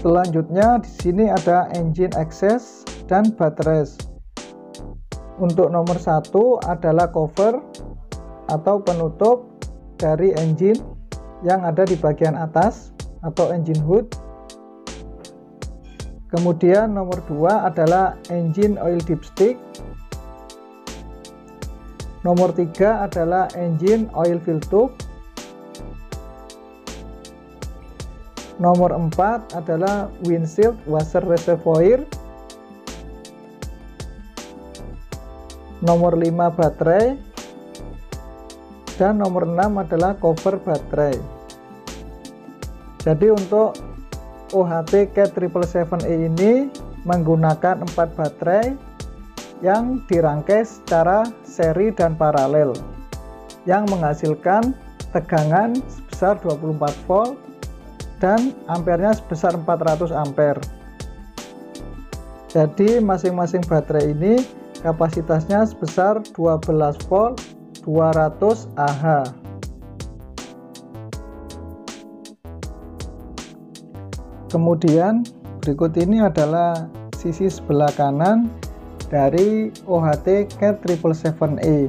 Selanjutnya di sini ada engine access dan baterai. Untuk nomor satu adalah cover atau penutup dari engine yang ada di bagian atas atau engine hood. Kemudian nomor dua adalah engine oil dipstick. Nomor tiga adalah engine oil fill tube. Nomor empat adalah windshield washer reservoir. nomor 5 baterai dan nomor 6 adalah cover baterai jadi untuk OHT K777E ini menggunakan 4 baterai yang dirangkai secara seri dan paralel yang menghasilkan tegangan sebesar 24 volt dan ampernya sebesar 400 ampere jadi masing-masing baterai ini kapasitasnya sebesar 12 volt 200 Ah kemudian berikut ini adalah sisi sebelah kanan dari OHT CAT 777E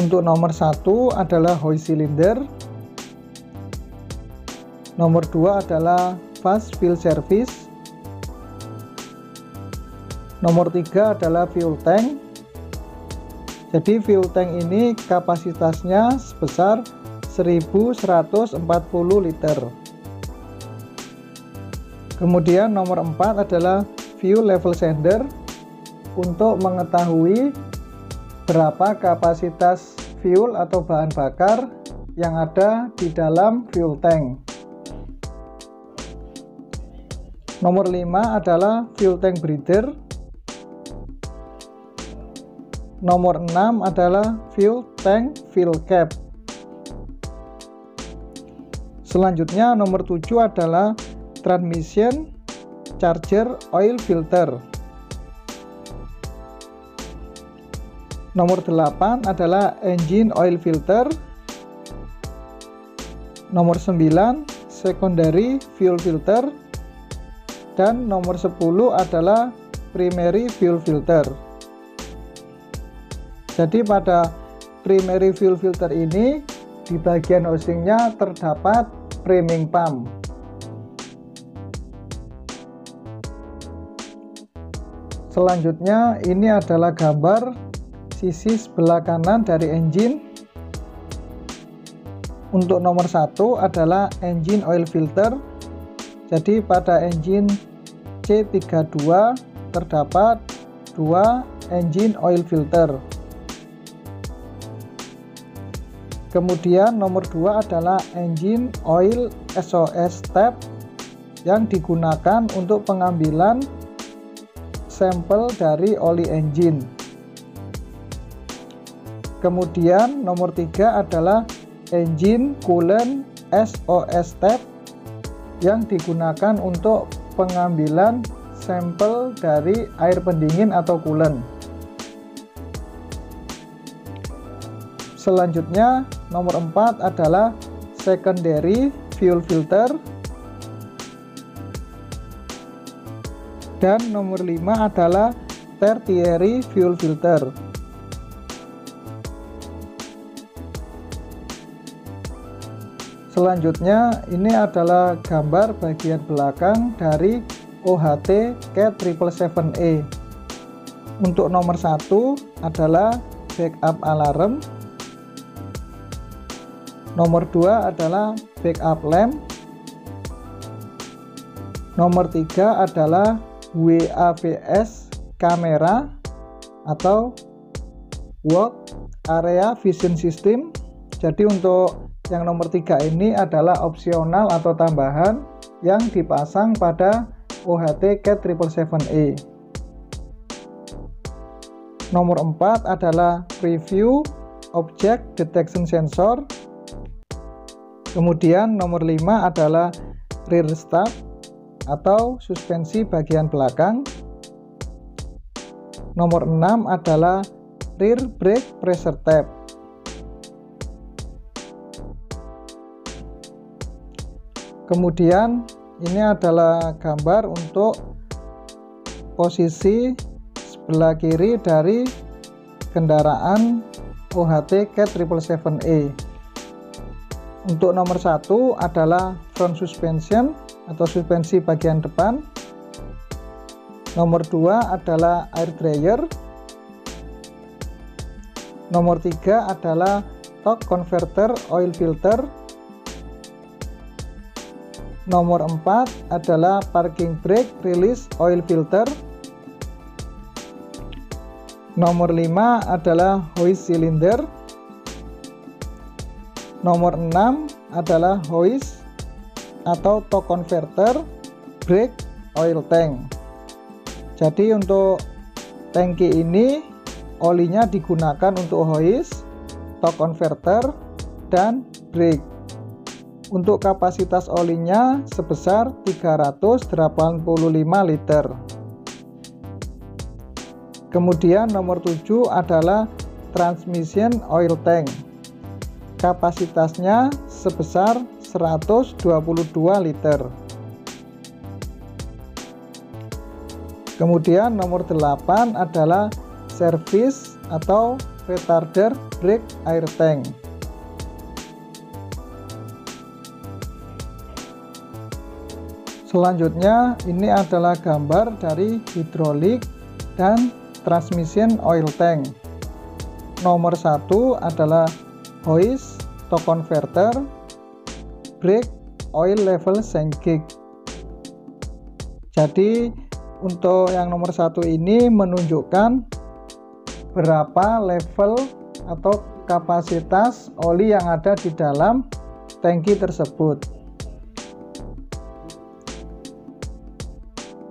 untuk nomor satu adalah hoist cylinder nomor dua adalah fast fuel service. Nomor tiga adalah fuel tank. Jadi fuel tank ini kapasitasnya sebesar 1140 liter. Kemudian nomor 4 adalah fuel level sender. Untuk mengetahui berapa kapasitas fuel atau bahan bakar yang ada di dalam fuel tank nomor 5 adalah fuel tank breather nomor 6 adalah fuel tank fill cap. Selanjutnya nomor 7 adalah transmission charger oil filter. Nomor 8 adalah engine oil filter. Nomor 9 secondary fuel filter dan nomor 10 adalah primary fuel filter. Jadi pada primary fuel filter ini di bagian housingnya terdapat priming pump. Selanjutnya ini adalah gambar sisi sebelah kanan dari engine. Untuk nomor satu adalah engine oil filter. Jadi pada engine C32 terdapat dua engine oil filter. Kemudian nomor 2 adalah engine oil SOS tab yang digunakan untuk pengambilan sampel dari oli engine. Kemudian nomor 3 adalah engine coolant SOS tab yang digunakan untuk pengambilan sampel dari air pendingin atau coolant. Selanjutnya nomor 4 adalah secondary fuel filter. Dan nomor 5 adalah tertiary fuel filter selanjutnya ini adalah gambar bagian belakang dari OHT K777E untuk nomor satu adalah backup alarm. Nomor 2 adalah backup lamp. Nomor 3 adalah WAVS kamera atau work area vision system. Jadi untuk yang nomor 3 ini adalah opsional atau tambahan yang dipasang pada OHT CAT 777E nomor 4 adalah preview object detection sensor Kemudian nomor 5 adalah rear stop atau suspensi bagian belakang. Nomor 6 adalah rear brake pressure tab. Kemudian ini adalah gambar untuk posisi sebelah kiri dari kendaraan OHT K777E untuk nomor satu adalah front suspension atau suspensi bagian depan. Nomor dua adalah air dryer. Nomor tiga adalah torque converter oil filter nomor 4 adalah parking brake release oil filter. Nomor 5 adalah hoist cylinder. Nomor 6 adalah hoist atau torque converter brake oil tank. Jadi untuk tangki ini olinya digunakan untuk hoist torque converter dan brake untuk kapasitas olinya sebesar 385 liter. Kemudian nomor 7 adalah transmission oil tank. Kapasitasnya sebesar 122 liter. Kemudian nomor 8 adalah service atau retarder brake air tank. Selanjutnya ini adalah gambar dari hidrolik dan transmission oil tank. Nomor satu adalah hoist to converter brake oil level sengkik. Jadi untuk yang nomor satu ini menunjukkan berapa level atau kapasitas oli yang ada di dalam tangki tersebut.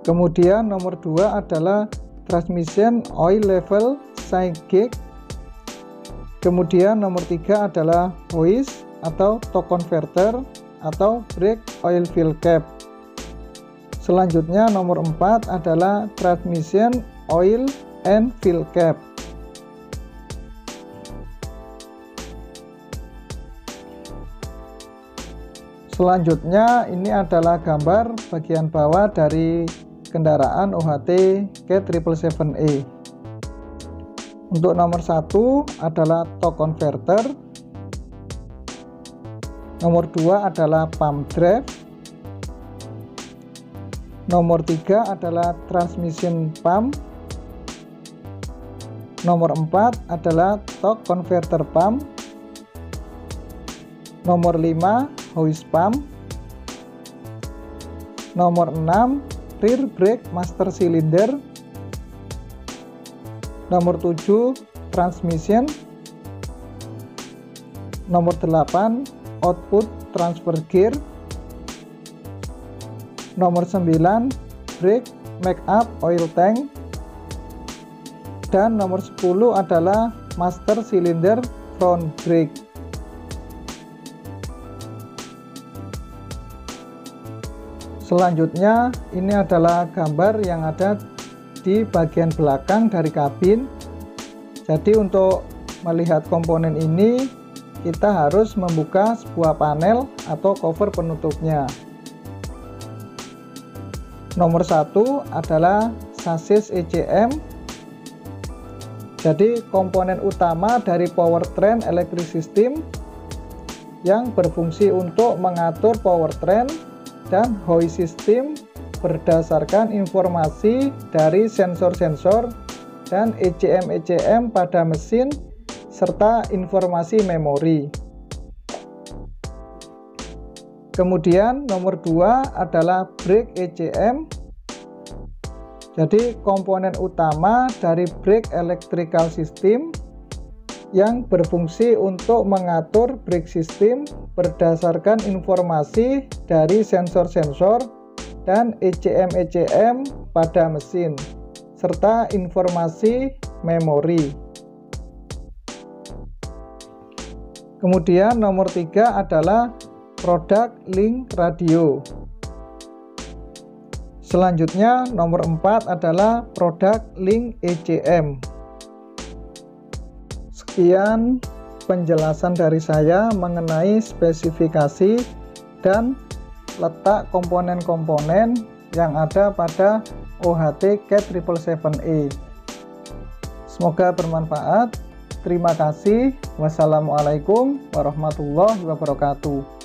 Kemudian nomor dua adalah transmission oil level gauge. Kemudian nomor tiga adalah hoist atau torque converter atau brake oil fill cap. Selanjutnya nomor 4 adalah transmission oil and fill cap. Selanjutnya ini adalah gambar bagian bawah dari kendaraan OHT K777E. Untuk nomor satu adalah torque converter. Nomor dua adalah pump drive. Nomor tiga adalah transmission pump. Nomor empat adalah torque converter pump. Nomor lima hoist pump. Nomor 6 rear brake master cylinder. Nomor 7 transmission. Nomor 8 output transfer gear. Nomor 9 brake make up oil tank. Dan nomor 10 adalah master cylinder front brake Selanjutnya ini adalah gambar yang ada di bagian belakang dari kabin. Jadi untuk melihat komponen ini kita harus membuka sebuah panel atau cover penutupnya. Nomor satu adalah sasis ECM. Jadi komponen utama dari powertrain electric system yang berfungsi untuk mengatur powertrain dan hoist system berdasarkan informasi dari sensor-sensor dan ECM-ECM pada mesin serta informasi memori. Kemudian nomor dua adalah brake ECM. Jadi komponen utama dari brake electrical system yang berfungsi untuk mengatur brake system berdasarkan informasi dari sensor-sensor dan ECM-ECM pada mesin serta informasi memori. Kemudian nomor tiga adalah produk link radio. Selanjutnya nomor 4 adalah produk link ECM. Sekian penjelasan dari saya mengenai spesifikasi dan letak komponen-komponen yang ada pada OHT Cat 777E. Semoga bermanfaat. Terima kasih. Wassalamualaikum warahmatullahi wabarakatuh.